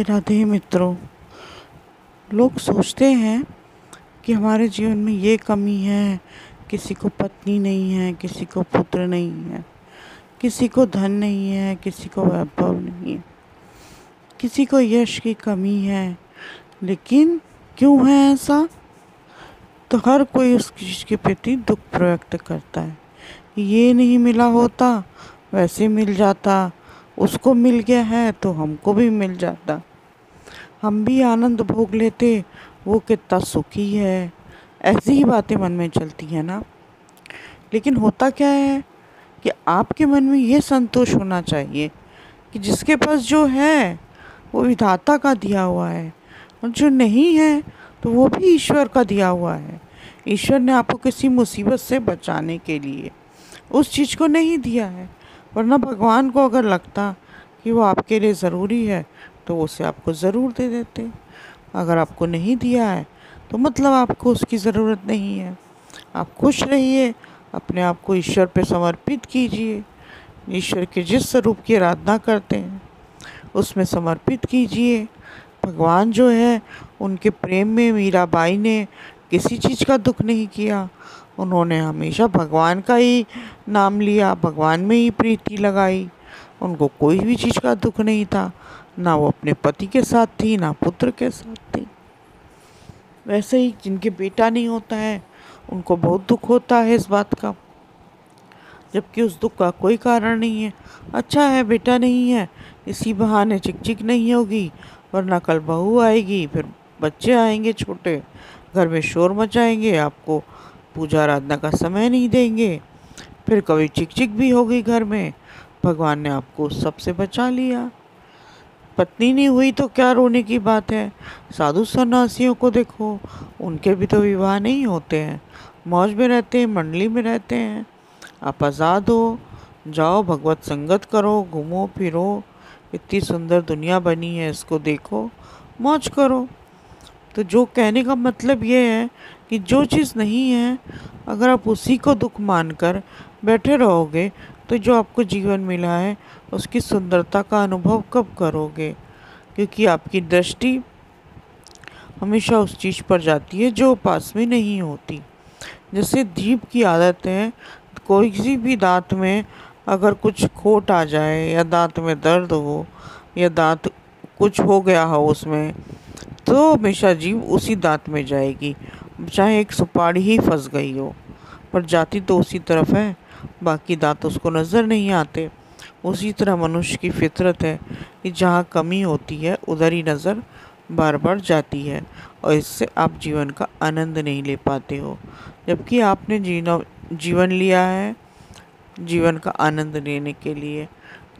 राधे मित्रों, लोग सोचते हैं कि हमारे जीवन में ये कमी है, किसी को पत्नी नहीं है, किसी को पुत्र नहीं है, किसी को धन नहीं है, किसी को वैभव नहीं है। किसी को यश की कमी है, लेकिन क्यों है ऐसा? तो हर कोई उस चीज़ के प्रति दुख प्रव्यक्त करता है। ये नहीं मिला होता, वैसे मिल जाता उसको मिल गया है तो हमको भी मिल जाता। हम भी आनंद भोग लेते, वो कितना सुखी है। ऐसी ही बातें मन में चलती हैं ना। लेकिन होता क्या है कि आपके मन में ये संतोष होना चाहिए कि जिसके पास जो है, वो विधाता का दिया हुआ है और जो नहीं है तो वो भी ईश्वर का दिया हुआ है। ईश्वर ने आपको किसी मुसीबत से बचाने के लिए उस चीज़ को नहीं दिया है। वरना भगवान को अगर लगता कि वो आपके लिए ज़रूरी है तो वो उसे आपको ज़रूर दे देते। अगर आपको नहीं दिया है तो मतलब आपको उसकी ज़रूरत नहीं है। आप खुश रहिए, अपने आप को ईश्वर पर समर्पित कीजिए। ईश्वर के जिस स्वरूप की आराधना करते हैं, उसमें समर्पित कीजिए। भगवान जो है, उनके प्रेम में मीराबाई ने किसी चीज़ का दुख नहीं किया। उन्होंने हमेशा भगवान का ही नाम लिया, भगवान में ही प्रीति लगाई। उनको कोई भी चीज़ का दुख नहीं था, ना वो अपने पति के साथ थी, ना पुत्र के साथ थी। वैसे ही जिनके बेटा नहीं होता है, उनको बहुत दुख होता है इस बात का। जबकि उस दुख का कोई कारण नहीं है। अच्छा है, बेटा नहीं है, इसी बहाने चिक चिक नहीं होगी, वरना कल बहू आएगी, फिर बच्चे आएँगे छोटे, घर में शोर मचाएँगे, आपको पूजा आराधना का समय नहीं देंगे। फिर कभी चिक चिक भी होगी घर में। भगवान ने आपको सबसे बचा लिया। पत्नी नहीं हुई तो क्या रोने की बात है? साधु सन्यासियों को देखो, उनके भी तो विवाह नहीं होते हैं। मौज में रहते हैं, मंडली में रहते हैं। आप आज़ाद हो, जाओ, भगवत संगत करो, घूमो, फिरो। इतनी सुंदर दुनिया बनी है, इसको देखो, मौज करो। तो जो कहने का मतलब ये है कि जो चीज़ नहीं है, अगर आप उसी को दुख मानकर बैठे रहोगे तो जो आपको जीवन मिला है, उसकी सुंदरता का अनुभव कब करोगे? क्योंकि आपकी दृष्टि हमेशा उस चीज़ पर जाती है जो पास में नहीं होती। जैसे दीप की आदत है, कोई भी दांत में अगर कुछ खोट आ जाए, या दांत में दर्द हो, या दांत कुछ हो गया हो उसमें तो हमेशा जीव उसी दांत में जाएगी। चाहे एक सुपारी ही फंस गई हो, पर जाती तो उसी तरफ़ है, बाकी दांत उसको नज़र नहीं आते। उसी तरह मनुष्य की फितरत है कि जहाँ कमी होती है, उधर ही नज़र बार बार जाती है, और इससे आप जीवन का आनंद नहीं ले पाते हो। जबकि आपने जीना, जीवन लिया है, जीवन का आनंद लेने के लिए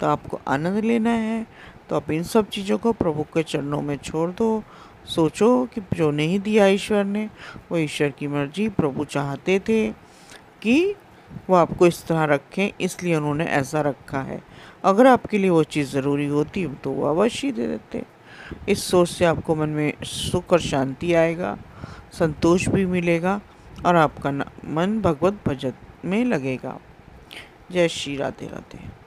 तो आपको आनंद लेना है। तो आप इन सब चीज़ों को प्रभु के चरणों में छोड़ दो सोचो कि जो नहीं दिया ईश्वर ने, वो ईश्वर की मर्ज़ी प्रभु चाहते थे कि वो आपको इस तरह रखें, इसलिए उन्होंने ऐसा रखा है। अगर आपके लिए वो चीज़ ज़रूरी होती तो वो अवश्य दे देते। इस सोच से आपको मन में सुख और शांति आएगा, संतोष भी मिलेगा और आपका मन भगवत भजन में लगेगा। जय श्री राधे राधे।